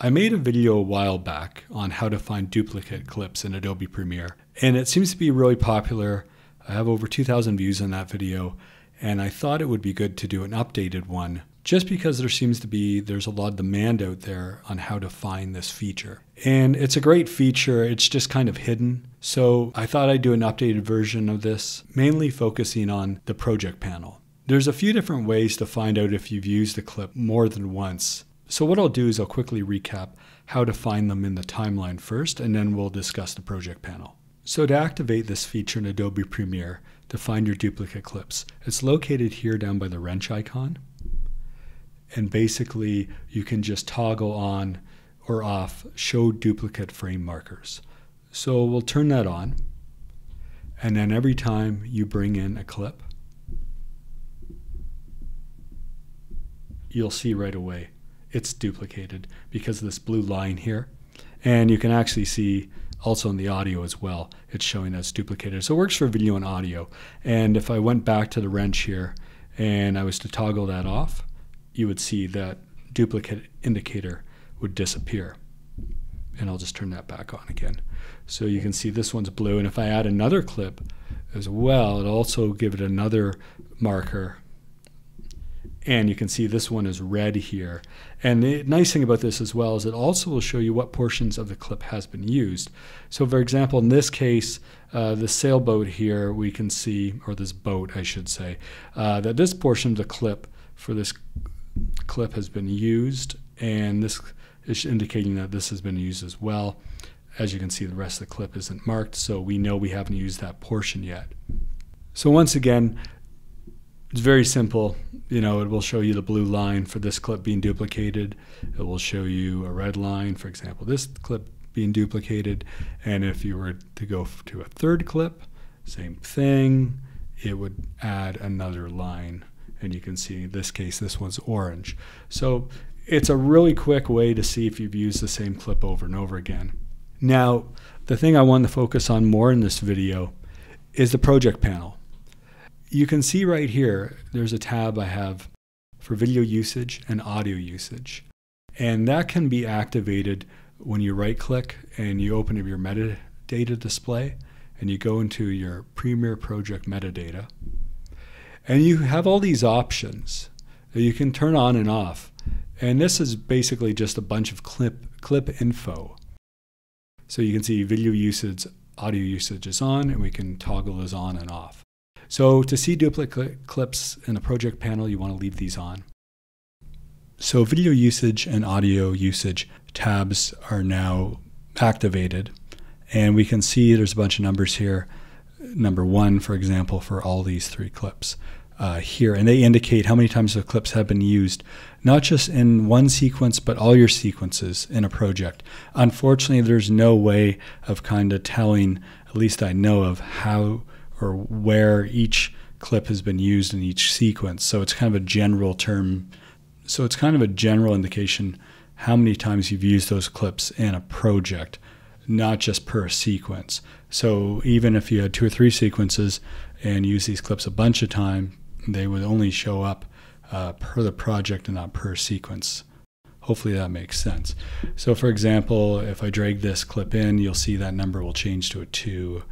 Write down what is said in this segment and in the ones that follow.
I made a video a while back on how to find duplicate clips in Adobe Premiere, and it seems to be really popular. I have over 2,000 views on that video, and I thought it would be good to do an updated one just because there seems to be there's a lot of demand out there on how to find this feature. And it's a great feature, it's just kind of hidden. So I thought I'd do an updated version of this, mainly focusing on the project panel. There's a few different ways to find out if you've used a clip more than once. So what I'll do is I'll quickly recap how to find them in the timeline first, and then we'll discuss the project panel. So to activate this feature in Adobe Premiere, to find your duplicate clips, it's located here down by the wrench icon. And basically, you can just toggle on or off show duplicate frame markers. So we'll turn that on. And then every time you bring in a clip, you'll see right away it's duplicated because of this blue line here. And you can actually see also in the audio as well, it's showing as duplicated. So it works for video and audio. And if I went back to the wrench here and I was to toggle that off, you would see that duplicate indicator would disappear. And I'll just turn that back on again. So you can see this one's blue. And if I add another clip as well, it'll also give it another marker and you can see this one is red here. And the nice thing about this as well is it also will show you what portions of the clip has been used. So for example, in this case, uh, the sailboat here, we can see, or this boat, I should say, uh, that this portion of the clip for this clip has been used, and this is indicating that this has been used as well. As you can see, the rest of the clip isn't marked, so we know we haven't used that portion yet. So once again, it's very simple. You know, it will show you the blue line for this clip being duplicated. It will show you a red line, for example, this clip being duplicated. And if you were to go to a third clip, same thing, it would add another line. And you can see in this case, this one's orange. So it's a really quick way to see if you've used the same clip over and over again. Now, the thing I want to focus on more in this video is the project panel you can see right here, there's a tab I have for video usage and audio usage. And that can be activated when you right click and you open up your metadata display and you go into your Premiere Project metadata. And you have all these options that you can turn on and off. And this is basically just a bunch of clip, clip info. So you can see video usage, audio usage is on, and we can toggle those on and off. So to see duplicate clips in the project panel, you want to leave these on. So video usage and audio usage tabs are now activated. And we can see there's a bunch of numbers here. Number one, for example, for all these three clips uh, here. And they indicate how many times the clips have been used, not just in one sequence, but all your sequences in a project. Unfortunately, there's no way of kind of telling, at least I know of, how or where each clip has been used in each sequence. So it's kind of a general term. So it's kind of a general indication how many times you've used those clips in a project, not just per sequence. So even if you had two or three sequences and use these clips a bunch of time, they would only show up uh, per the project and not per sequence. Hopefully that makes sense. So for example, if I drag this clip in, you'll see that number will change to a 2.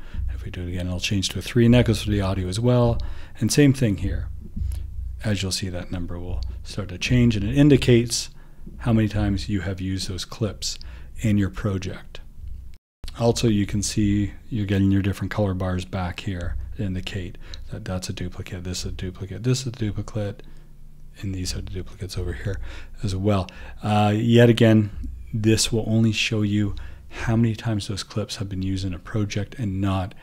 We do it again, it'll change to a 3, and that goes for the audio as well. And same thing here. As you'll see, that number will start to change, and it indicates how many times you have used those clips in your project. Also, you can see you're getting your different color bars back here indicate that that's a duplicate, this is a duplicate, this is a duplicate, and these are the duplicates over here as well. Uh, yet again, this will only show you how many times those clips have been used in a project and not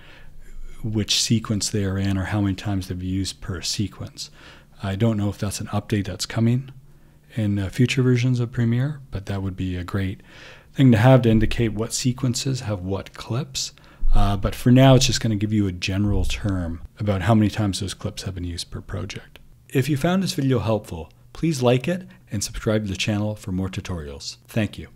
which sequence they are in or how many times they've used per sequence. I don't know if that's an update that's coming in uh, future versions of Premiere, but that would be a great thing to have to indicate what sequences have what clips. Uh, but for now, it's just going to give you a general term about how many times those clips have been used per project. If you found this video helpful, please like it and subscribe to the channel for more tutorials. Thank you.